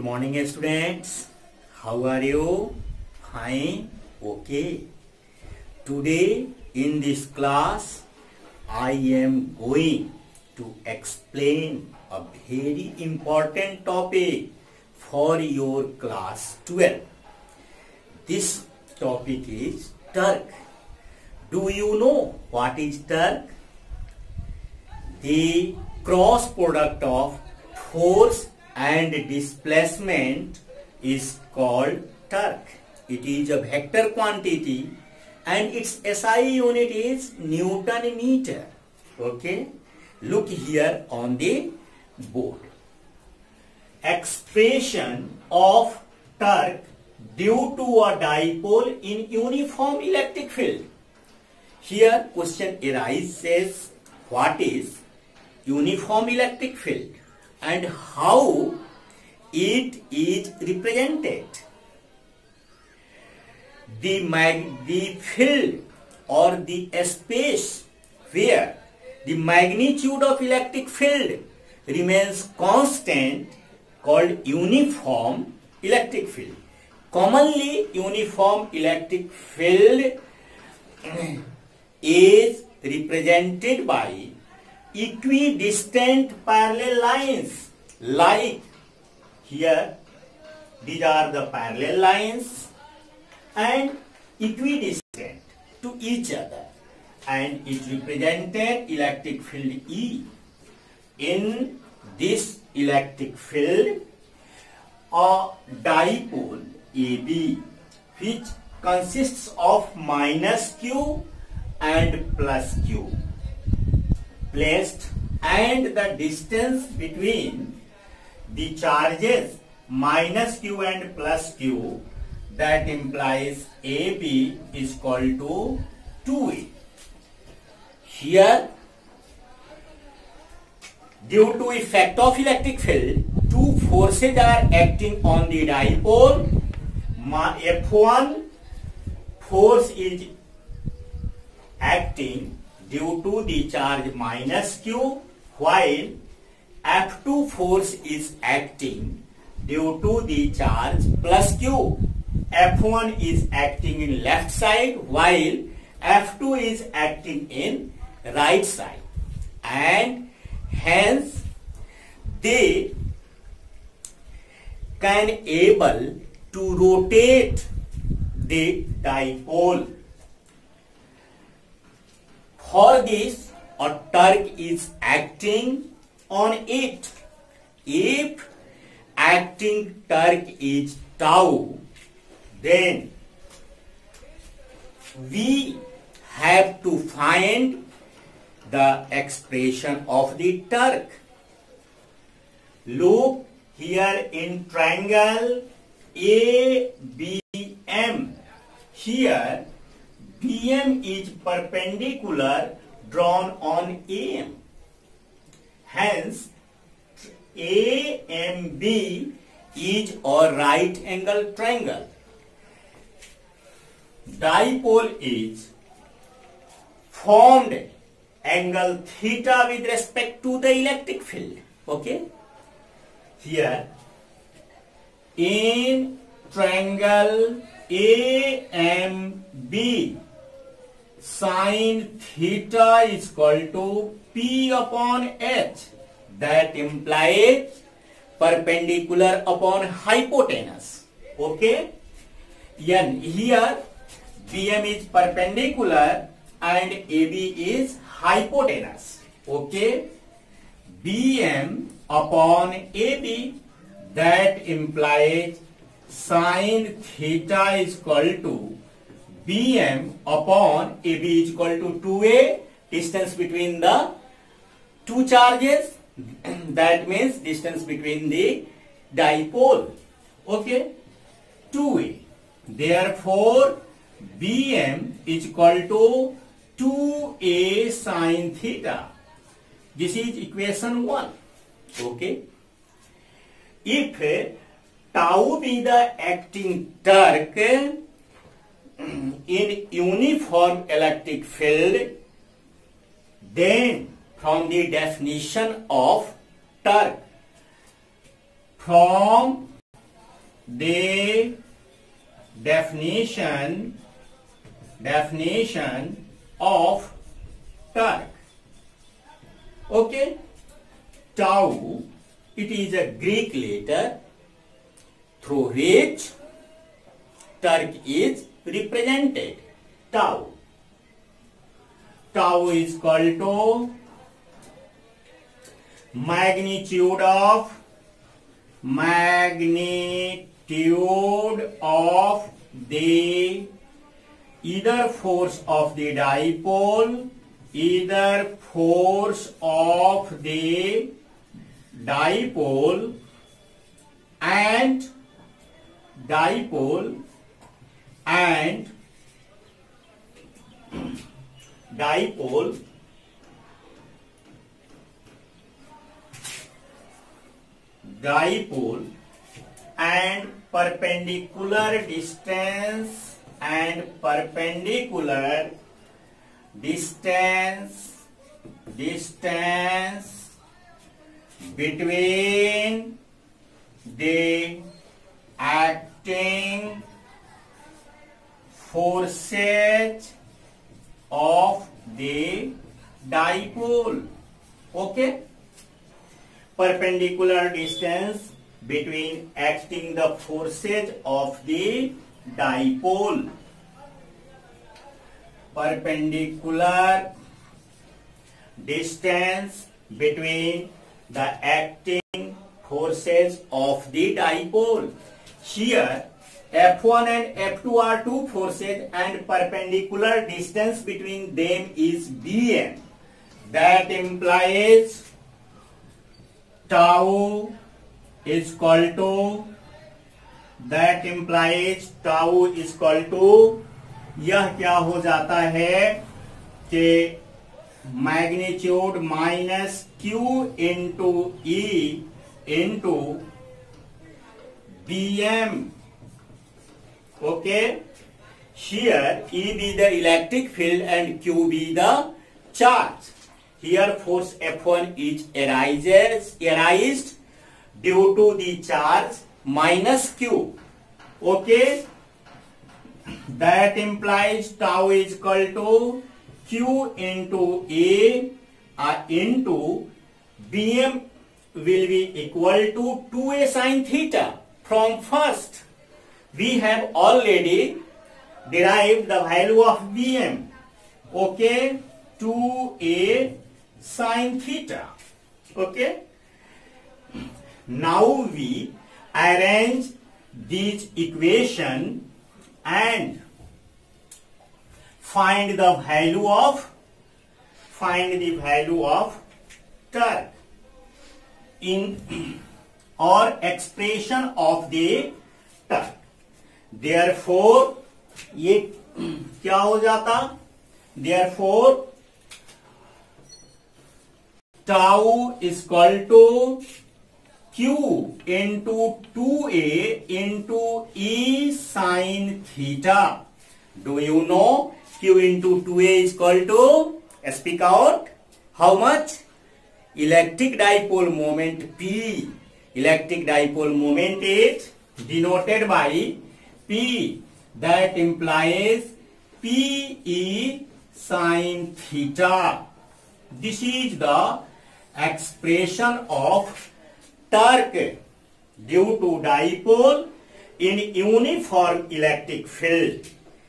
Good morning students. How are you? Fine. Okay. Today in this class I am going to explain a very important topic for your class 12. This topic is torque. Do you know what is torque? The cross product of force and displacement is called torque. It is a vector quantity and its SI unit is Newton meter. Okay. Look here on the board. Expression of torque due to a dipole in uniform electric field. Here question arises what is uniform electric field and how it is represented. The, mag the field or the space where the magnitude of electric field remains constant called uniform electric field. Commonly uniform electric field is represented by equidistant parallel lines. Like here these are the parallel lines and equidistant to each other. And it represented electric field E. In this electric field a dipole AB which consists of minus Q and plus Q placed and the distance between the charges minus q and plus q that implies AB is equal to 2A. Here due to effect of electric field two forces are acting on the dipole F1 force is acting due to the charge minus q while F2 force is acting due to the charge plus q. F1 is acting in left side while F2 is acting in right side and hence they can able to rotate the dipole for this, a torque is acting on it. If acting torque is tau, then we have to find the expression of the torque. Look here in triangle ABM. Here BM is perpendicular drawn on AM. Hence, AMB is a right angle triangle. Dipole is formed angle theta with respect to the electric field. Okay. Here, in triangle AMB, sine theta is equal to P upon H. That implies perpendicular upon hypotenuse. Okay. And here BM is perpendicular and AB is hypotenuse. Okay. BM upon AB that implies sine theta is equal to Bm upon AB is equal to 2A distance between the two charges. That means distance between the dipole. Okay? 2A therefore Bm is equal to 2A sine theta. This is equation 1 okay? If tau be the acting torque in uniform electric field, then from the definition of torque, from the definition definition of torque. Okay, tau. It is a Greek letter through which torque is represented. Tau. Tau is equal to magnitude of magnitude of the either force of the dipole either force of the dipole and dipole and dipole dipole and perpendicular distance and perpendicular distance distance between the acting forces of the dipole. Okay? Perpendicular distance between acting the forces of the dipole. Perpendicular distance between the acting forces of the dipole. Here F1 and F2 are two forces and perpendicular distance between them is dm that implies tau is equal to that implies tau is equal to यह क्या हो जाता है कि magnitude minus Q into E into B M okay here E be the electric field and Q be the charge. Here force F1 is arises arised due to the charge minus Q. Okay. That implies tau is equal to Q into A uh, into Bm will be equal to 2A sin theta. From first, we have already derived the value of Bm. Okay, 2A sin theta. Okay. Now we arrange this equation and find the value of find the value of torque in or expression of the torque. Therefore, ये क्या हो जाता? Therefore tau equal to Q into two A into E sine theta do you know Q into two A equal to speak out how much electric dipole moment P electric dipole moment is denoted by P that implies PE sin theta. This is the expression of torque due to dipole in uniform electric field.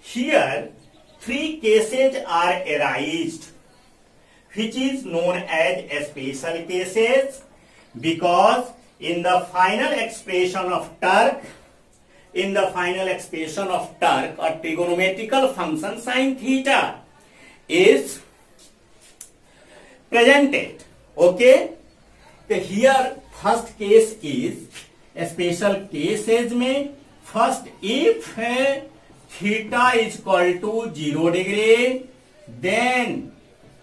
Here, three cases are arised, which is known as special cases because in the final expression of torque, in the final expression of torque or trigonometrical function sin theta is presented. Okay? So here first case is special cases में first if theta is equal to zero degree then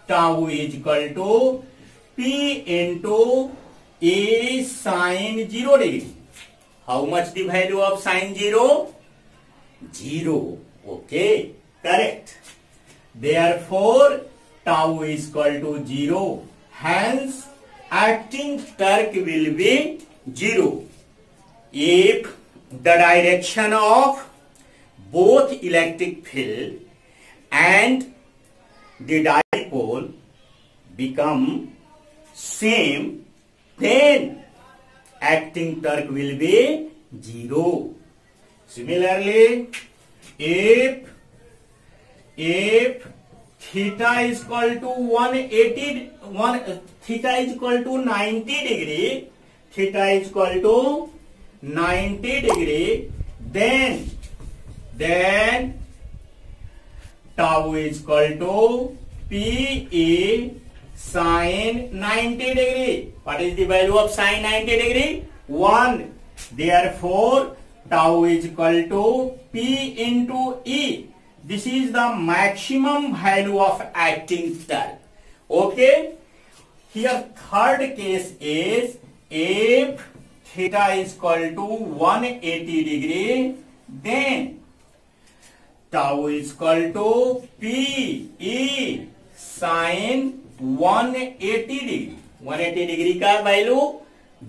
tau is equal to p into a sin zero degree. How much the value of sine zero zero okay correct therefore tau is equal to zero hence acting torque will be zero if the direction of both electric field and the dipole become same then acting torque will be zero similarly if if theta is equal to 180 one theta is equal to 90 degree theta is equal to 90 degree then then tau is equal to PE sine 90 degree. What is the value of sine 90 degree? 1. Therefore, tau is equal to P into E. This is the maximum value of acting torque. Okay. Here third case is if theta is equal to 180 degree then tau is equal to P E sin 180 degree 180 degree का value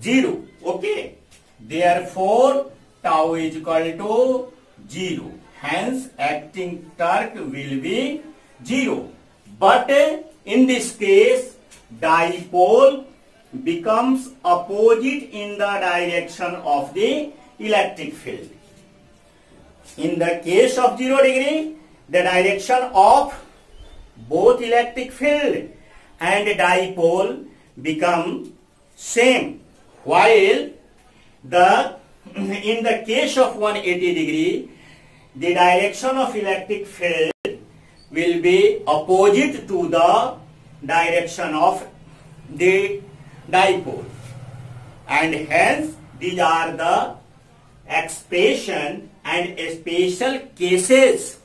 zero okay therefore tau is equal to zero hence acting torque will be zero but in this case dipole becomes opposite in the direction of the electric field. In the case of 0 degree, the direction of both electric field and dipole become same while the in the case of 180 degree the direction of electric field will be opposite to the direction of the dipole and hence these are the expression and special cases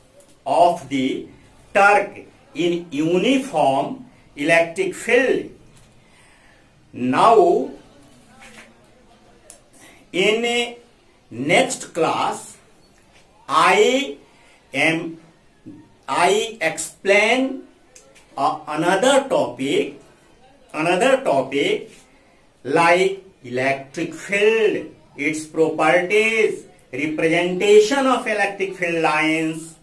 of the torque in uniform electric field. Now in a next class I am I explain uh, another topic another topic like electric field, its properties, representation of electric field lines.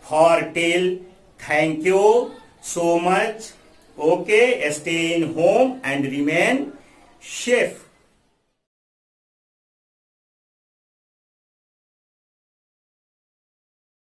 For till, thank you so much. Okay, stay in home and remain safe.